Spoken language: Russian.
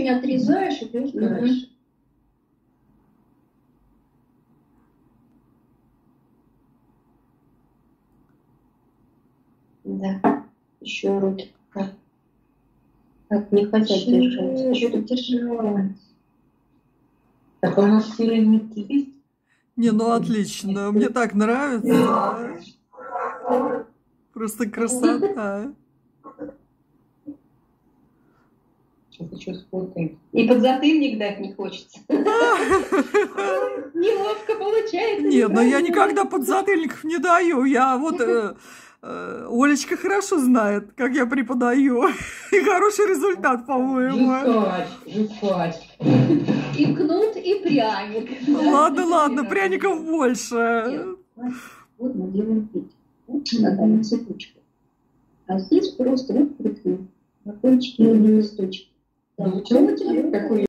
отрезаешь и пьешь дальше. Да. Еще руки как, как не хотят держать. Что держать? Так у нас сирените есть? Не, ну отлично, мне так нравится. Просто красота. Сейчас еще сфоткаем. И подзатыльник дать не хочется. Неловко получается. Нет, но я неправильно. никогда подзатыльников не даю. Я вот... э, э, Олечка хорошо знает, как я преподаю. И хороший результат, по-моему. Жескач, жескач. И кнут, и пряник. Ладно, ладно, пряников больше. Вот мы делаем пить. Вот на цепочку. А здесь просто вот прикрыл. На кончике или листочек. Какой